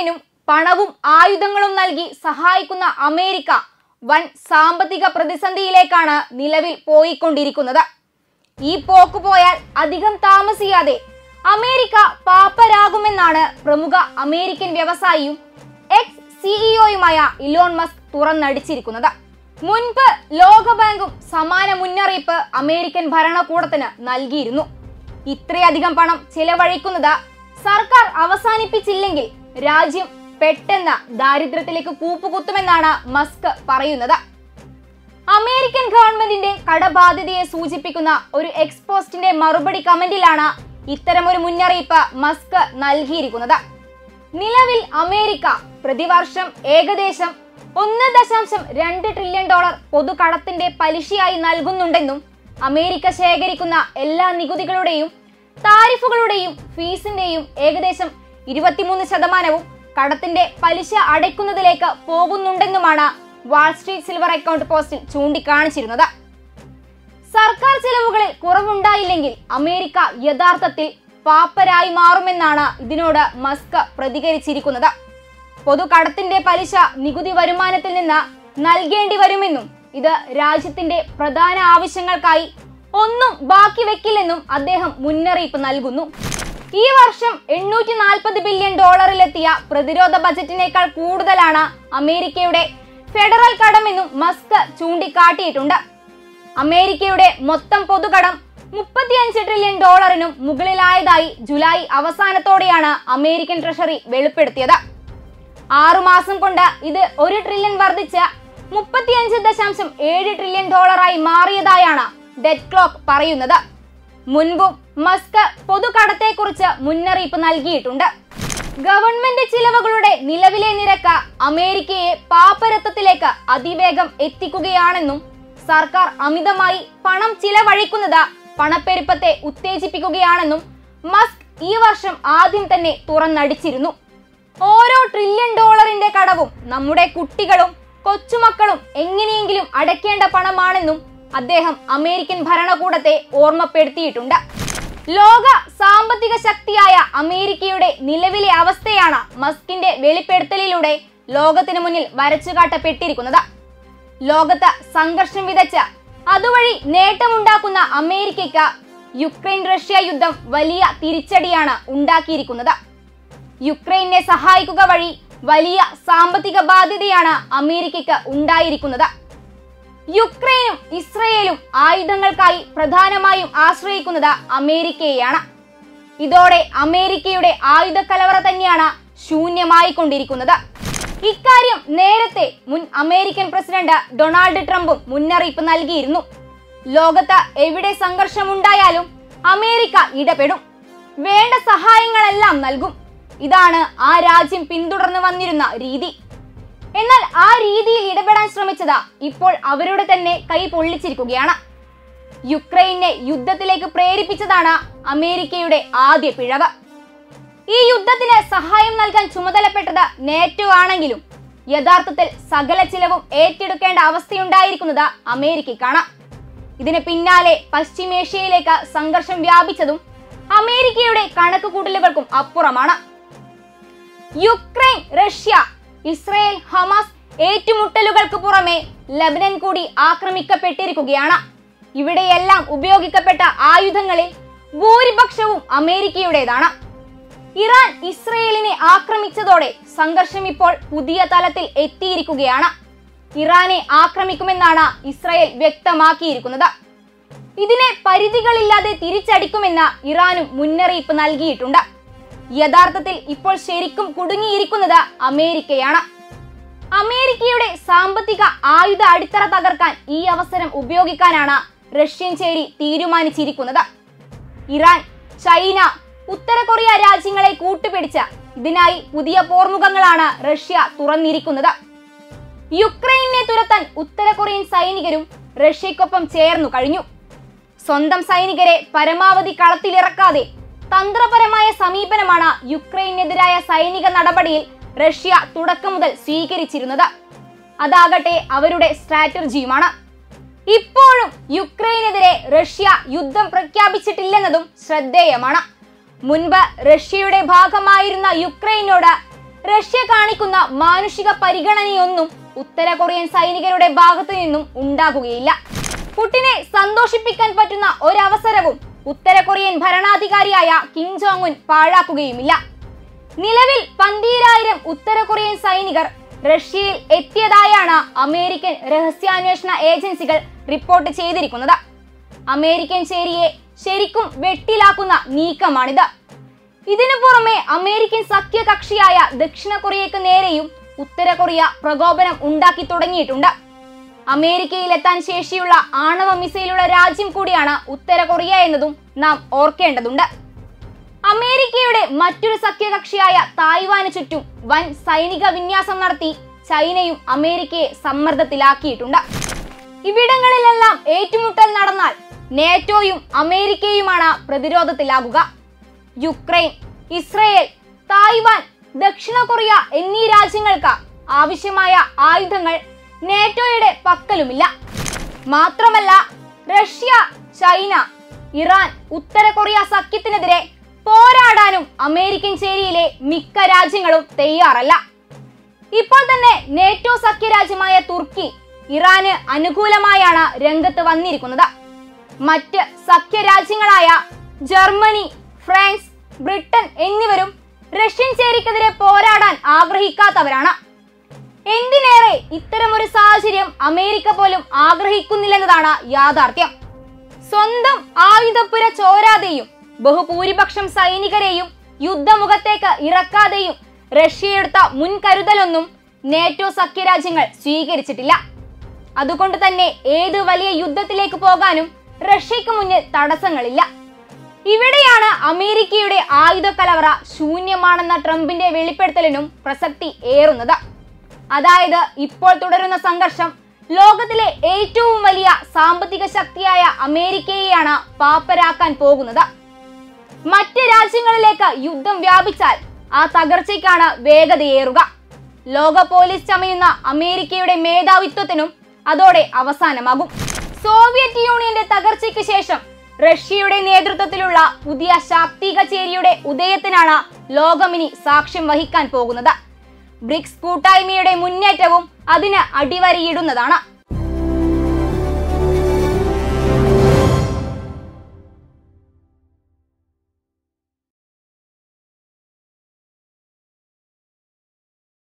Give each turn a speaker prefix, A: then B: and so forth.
A: യുക്രൈനും പണവും ആയുധങ്ങളും നൽകി സഹായിക്കുന്ന അമേരിക്ക വൻ സാമ്പത്തിക പ്രതിസന്ധിയിലേക്കാണ് നിലവിൽ പോയിക്കൊണ്ടിരിക്കുന്നത്. ഈ പോക്ക് പോയാൽ അധികം താമസിയാതെ അമേരിക്ക പാപ്പരാകുമെന്നാണ് പ്രമുഖ അമേരിക്കൻ വ്യവസായിയും എക്സ് സിഇഒയുമായ ഇലോൺ മസ്ക് തുറന്നടിച്ചിരിക്കുന്നത്. മുൻപ് ലോകബാങ്കും സമാന മുന്നറിയിപ്പ് അമേരിക്കൻ ഭരണകൂടത്തിന് നൽകിയിരുന്നു. ഇത്രയധികം പണം ചെലവഴിക്കുന്നത് സർക്കാർ അവസാനിപ്പിച്ചില്ലെങ്കിൽ രാജ്യം പെട്ടെന്ന് ദാരിദ്ര്യത്തിലേക്ക് കൂപ്പുകുത്തുമെന്നാണ് മസ്ക് പറയുന്നത്. അമേരിക്കൻ ഗവൺമെന്റിന്റെ കടബാധ്യതയെ സൂചിപ്പിക്കുന്ന ഒരു എക്സ്പോസ്റ്റിന്റെ മറുപടി കമന്റിലാണ് ഇത്തരമൊരു മുന്നറിയിപ്പ് മസ്ക് നൽകിയിരിക്കുന്നത്. നിലവിൽ അമേരിക്ക പ്രതിവർഷം ഏകദേശം ഒന്ന് ദശാംശം രണ്ട് ട്രില്യൺ ഡോളർ പൊതുകടത്തിന്റെ പലിശയായി നൽകുന്നുണ്ടെന്നും അമേരിക്ക ശേഖരിക്കുന്ന എല്ലാ നികുതികളുടെയും താരിഫുകളുടെയും ഫീസിന്റെയും ഏകദേശം ഇരുപത്തിമൂന്ന് ശതമാനവും കടത്തിന്റെ പലിശ അടയ്ക്കുന്നതിലേക്ക് പോകുന്നുണ്ടെന്നുമാണ് വാൾസ്ട്രീറ്റ് സിൽവർ അക്കൗണ്ട് പോസ്റ്റിൽ ചൂണ്ടിക്കാണിച്ചിരുന്നത്. സർക്കാർ ചെലവുകളിൽ കുറവുണ്ടായില്ലെങ്കിൽ അമേരിക്ക യഥാർത്ഥത്തിൽ പാപ്പരായി മാറുമെന്നാണ് ഇതിനോട് മസ്ക് പ്രതികരിച്ചിരിക്കുന്നത്. പൊതുകടത്തിന്റെ പലിശ നികുതി വരുമാനത്തിൽ നിന്ന് നൽകേണ്ടി വരുമെന്നും ഇത് രാജ്യത്തിന്റെ പ്രധാന ആവശ്യങ്ങൾക്കായി ഒന്നും ബാക്കി വെക്കില്ലെന്നും അദ്ദേഹം മുന്നറിയിപ്പ് നൽകുന്നു. ഈ വർഷം എണ്ണൂറ്റി നാൽപ്പത് ബില്യൺ ഡോളറിലെത്തിയ പ്രതിരോധ ബജറ്റിനേക്കാൾ കൂടുതലാണ് അമേരിക്കയുടെ ഫെഡറൽ കടമെന്നും മസ്ക് ചൂണ്ടിക്കാട്ടിയിട്ടുണ്ട്. അമേരിക്കയുടെ മൊത്തം പൊതുകടം മുപ്പത്തിയഞ്ച് ട്രില്യൺ ഡോളറിനും മുകളിലായതായി ജൂലൈ അവസാനത്തോടെയാണ് അമേരിക്കൻ ട്രഷറി വെളിപ്പെടുത്തിയത്. ആറുമാസം കൊണ്ട് ഇത് ഒരു ട്രില്യൺ വർദ്ധിച്ച് മുപ്പത്തിയഞ്ച് ദശാംശം ഏഴ് ട്രില്യൺ ഡോളറായി മാറിയതായാണ് ഡെറ്റ് ക്ലോക്ക് പറയുന്നത്. മുൻപും മസ്ക് പൊതുകടത്തെക്കുറിച്ച് മുന്നറിയിപ്പ് നൽകിയിട്ടുണ്ട്. ഗവൺമെന്റ് ചിലവുകളുടെ നിലവിലെ നിരക്ക് അമേരിക്കയെ പാപ്പരത്വത്തിലേക്ക് അതിവേഗം എത്തിക്കുകയാണെന്നും സർക്കാർ അമിതമായി പണം ചിലവഴിക്കുന്നത് പണപ്പെരുപ്പത്തെ ഉത്തേജിപ്പിക്കുകയാണെന്നും മസ്ക് ഈ വർഷം ആദ്യം തന്നെ തുറന്നടിച്ചിരുന്നു. ഓരോ ട്രില്യൺ ഡോളറിന്റെ കടവും നമ്മുടെ കുട്ടികളും കൊച്ചുമക്കളും എങ്ങനെയെങ്കിലും അടയ്ക്കേണ്ട പണമാണെന്നും അദ്ദേഹം അമേരിക്കൻ ഭരണകൂടത്തെ ഓർമ്മപ്പെടുത്തിയിട്ടുണ്ട്. ലോക സാമ്പത്തിക ശക്തിയായ അമേരിക്കയുടെ നിലവിലെ അവസ്ഥയാണ് മസ്കിന്റെ വെളിപ്പെടുത്തലിലൂടെ ലോകത്തിന് മുന്നിൽ വരച്ചുകാട്ടപ്പെട്ടിരിക്കുന്നത്. ലോകത്ത് സംഘർഷം വിതച്ച് അതുവഴി നേട്ടമുണ്ടാക്കുന്ന അമേരിക്കയ്ക്ക് യുക്രൈൻ റഷ്യ യുദ്ധം വലിയ തിരിച്ചടിയാണ് ഉണ്ടാക്കിയിരിക്കുന്നത്. യുക്രൈനെ സഹായിക്കുക വഴി വലിയ സാമ്പത്തിക ബാധ്യതയാണ് അമേരിക്കയ്ക്ക് ഉണ്ടായിരിക്കുന്നത്. യുക്രൈനും ഇസ്രയേലും ആയുധങ്ങൾക്കായി പ്രധാനമായും ആശ്രയിക്കുന്നത് അമേരിക്കയെയാണ്. ഇതോടെ അമേരിക്കയുടെ ആയുധ കലവറ തന്നെയാണ് ശൂന്യമായിക്കൊണ്ടിരിക്കുന്നത്. ഇക്കാര്യം നേരത്തെ മുൻ അമേരിക്കൻ പ്രസിഡന്റ് ഡൊണാൾഡ് ട്രംപും മുന്നറിയിപ്പ് നൽകിയിരുന്നു. ലോകത്ത് എവിടെ സംഘർഷമുണ്ടായാലും അമേരിക്ക ഇടപെടും. വേണ്ട സഹായങ്ങളെല്ലാം നൽകും. ഇതാണ് ആ രാജ്യം പിന്തുടർന്നു വന്നിരുന്ന രീതി. എന്നാൽ ആ രീതിയിൽ ഇടപെടാൻ ശ്രമിച്ചത് ഇപ്പോൾ അവരുടെ തന്നെ കൈ പൊള്ളിച്ചിരിക്കുകയാണ്. യുക്രൈനെ യുദ്ധത്തിലേക്ക് പ്രേരിപ്പിച്ചതാണ് അമേരിക്കയുടെ ആദ്യ പിഴവ്. ഈ യുദ്ധത്തിന് സഹായം നൽകാൻ ചുമതലപ്പെട്ടത് നേറ്റോ ആണെങ്കിലും യഥാർത്ഥത്തിൽ സകല ചിലവും ഏറ്റെടുക്കേണ്ട അവസ്ഥയുണ്ടായിരിക്കുന്നത് അമേരിക്കയ്ക്കാണ്. ഇതിന് പിന്നാലെ പശ്ചിമേഷ്യയിലേക്ക് സംഘർഷം വ്യാപിച്ചതും അമേരിക്കയുടെ കണക്കുകൂട്ടലുകൾക്കും അപ്പുറമാണ്. യുക്രൈൻ റഷ്യ ഇസ്രയേൽ ഹമാസ് ഏറ്റുമുട്ടലുകൾക്ക് പുറമെ ലബനൻ കൂടി ആക്രമിക്കപ്പെട്ടിരിക്കുകയാണ്. ഇവിടെയെല്ലാം ഉപയോഗിക്കപ്പെട്ട ആയുധങ്ങളിൽ ഭൂരിപക്ഷവും അമേരിക്കയുടേതാണ്. ഇറാൻ ഇസ്രയേലിനെ ആക്രമിച്ചതോടെ സംഘർഷം ഇപ്പോൾ പുതിയ തലത്തിൽ എത്തിയിരിക്കുകയാണ്. ഇറാനെ ആക്രമിക്കുമെന്നാണ് ഇസ്രയേൽ വ്യക്തമാക്കിയിരിക്കുന്നത്. ഇതിനെ പരിധികളില്ലാതെ തിരിച്ചടിക്കുമെന്ന ഇറാനും മുന്നറിയിപ്പ് നൽകിയിട്ടുണ്ട്. യഥാർത്ഥത്തിൽ ഇപ്പോൾ ശരിക്കും കുടുങ്ങിയിരിക്കുന്നത് അമേരിക്കയാണ്. അമേരിക്കയുടെ സാമ്പത്തിക ആയുധ അടിത്തറ തകർക്കാൻ ഈ അവസരം ഉപയോഗിക്കാനാണ് റഷ്യൻ ചേരി തീരുമാനിച്ചിരിക്കുന്നത്. ഇറാൻ ചൈന ഉത്തര കൊറിയ രാജ്യങ്ങളെ കൂട്ടുപിടിച്ച് ഇതിനായി പുതിയ പോർമുഖങ്ങളാണ് റഷ്യ തുറന്നിരിക്കുന്നത്. യുക്രൈനെ തുരത്താൻ ഉത്തര കൊറിയൻ സൈനികരും റഷ്യക്കൊപ്പം ചേർന്നു കഴിഞ്ഞു. സ്വന്തം സൈനികരെ പരമാവധി കളത്തിലിറക്കാതെ തന്ത്രപരമായ സമീപനമാണ് യുക്രൈനെതിരായ സൈനിക നടപടിയിൽ റഷ്യ തുടക്കം മുതൽ സ്വീകരിച്ചിരുന്നത്. അതാകട്ടെ അവരുടെ സ്ട്രാറ്റജിയുമാണ്. ഇപ്പോഴും യുക്രൈനെതിരെ റഷ്യ യുദ്ധം പ്രഖ്യാപിച്ചിട്ടില്ലെന്നതും ശ്രദ്ധേയമാണ്. മുൻപ് റഷ്യയുടെ ഭാഗമായിരുന്ന യുക്രൈനോട് റഷ്യ കാണിക്കുന്ന മാനുഷിക പരിഗണനയൊന്നും ഉത്തര കൊറിയൻ സൈനികരുടെ ഭാഗത്തു നിന്നും ഉണ്ടാകുകയില്ല. പുട്ടിനെ സന്തോഷിപ്പിക്കാൻ പറ്റുന്ന ഒരവസരവും ഉത്തര കൊറിയൻ ഭരണാധികാരിയായ കിം ജോങ് ഉൻ പാഴാക്കുകയുമില്ല. നിലവിൽ പന്തീരായിരം ഉത്തര കൊറിയൻ സൈനികർ റഷ്യയിൽ എത്തിയതായാണ് അമേരിക്കൻ രഹസ്യാന്വേഷണ ഏജൻസികൾ റിപ്പോർട്ട് ചെയ്തിരിക്കുന്നത്. അമേരിക്കൻ ചേരിയെ ശരിക്കും വെട്ടിലാക്കുന്ന നീക്കമാണിത്. ഇതിനു പുറമെ അമേരിക്കൻ സഖ്യകക്ഷിയായ ദക്ഷിണ കൊറിയക്ക് നേരെയും ഉത്തര കൊറിയ പ്രകോപനം ഉണ്ടാക്കി തുടങ്ങിയിട്ടുണ്ട്. അമേരിക്കയിലെത്താൻ ശേഷിയുള്ള ആണവ മിസൈലുള്ള രാജ്യം കൂടിയാണ് ഉത്തര കൊറിയ എന്നതും നാം ഓർക്കേണ്ടതുണ്ട്. അമേരിക്കയുടെ മറ്റൊരു സഖ്യകക്ഷിയായ തായ്വാന് ചുറ്റും വൻ സൈനിക വിന്യാസം നടത്തി ചൈനയും അമേരിക്കയെ സമ്മർദ്ദത്തിലാക്കിയിട്ടുണ്ട്. ഇവിടങ്ങളിലെല്ലാം ഏറ്റുമുട്ടൽ നടന്നാൽ നേറ്റോയും അമേരിക്കയുമാണ് പ്രതിരോധത്തിലാകുക. യുക്രൈൻ ഇസ്രയേൽ തായ്വാൻ ദക്ഷിണ കൊറിയ എന്നീ രാജ്യങ്ങൾക്ക് ആവശ്യമായ ആയുധങ്ങൾ നേറ്റോയുടെ പക്കലുമില്ല. മാത്രമല്ല റഷ്യ ചൈന ഇറാൻ ഉത്തര കൊറിയ സഖ്യത്തിനെതിരെ പോരാടാനും അമേരിക്കൻ ചേരിയിലെ മിക്ക രാജ്യങ്ങളും തയ്യാറല്ല. ഇപ്പോൾ തന്നെ നേറ്റോ സഖ്യരാജ്യമായ തുർക്കി ഇറാന് അനുകൂലമായാണ് രംഗത്ത് വന്നിരിക്കുന്നത്. മറ്റ് സഖ്യരാജ്യങ്ങളായ ജർമ്മനി ഫ്രാൻസ് ബ്രിട്ടൻ എന്നിവരും റഷ്യൻ ചേരിക്കെതിരെ പോരാടാൻ ആഗ്രഹിക്കാത്തവരാണ്. ഇത്തരമൊരു സാഹചര്യം അമേരിക്ക പോലും ആഗ്രഹിക്കുന്നില്ലെന്നതാണ് യാഥാർത്ഥ്യം. സ്വന്തം ആയുധപ്പുര ചോരാതെയും ബഹുഭൂരിപക്ഷം സൈനികരെയും യുദ്ധമുഖത്തേക്ക് ഇറക്കാതെയും റഷ്യയെടുത്ത മുൻകരുതലൊന്നും നേറ്റോ സഖ്യരാജ്യങ്ങൾ സ്വീകരിച്ചിട്ടില്ല. അതുകൊണ്ട് തന്നെ ഏത് വലിയ യുദ്ധത്തിലേക്ക് പോകാനും റഷ്യക്ക് മുന്നിൽ തടസ്സങ്ങളില്ല. ഇവിടെയാണ് അമേരിക്കയുടെ ആയുധ കലവറ ശൂന്യമാണെന്ന ട്രംപിന്റെ വെളിപ്പെടുത്തലിനും പ്രസക്തി ഏറുന്നത്. അതായത് ഇപ്പോൾ തുടരുന്ന സംഘർഷം ലോകത്തിലെ ഏറ്റവും വലിയ സാമ്പത്തിക ശക്തിയായ അമേരിക്കയെയാണ് പാപ്പരാക്കാൻ പോകുന്നത്. മറ്റ് രാജ്യങ്ങളിലേക്ക് യുദ്ധം വ്യാപിച്ചാൽ ആ തകർച്ചയ്ക്കാണ് വേഗതയേറുക. ലോക പോലീസ് ചമയുന്ന അമേരിക്കയുടെ മേധാവിത്വത്തിനും അതോടെ അവസാനമാകും. സോവിയറ്റ് യൂണിയന്റെ തകർച്ചയ്ക്ക് ശേഷം റഷ്യയുടെ നേതൃത്വത്തിലുള്ള പുതിയ ശാക്തിക ചേരിയുടെ ഉദയത്തിനാണ് ലോകമിനി സാക്ഷ്യം വഹിക്കാൻ പോകുന്നത്. ബ്രിക്സ് കൂട്ടായ്മയുടെ മുന്നേറ്റവും അതിന് അടിവരയിടുന്നതാണ്.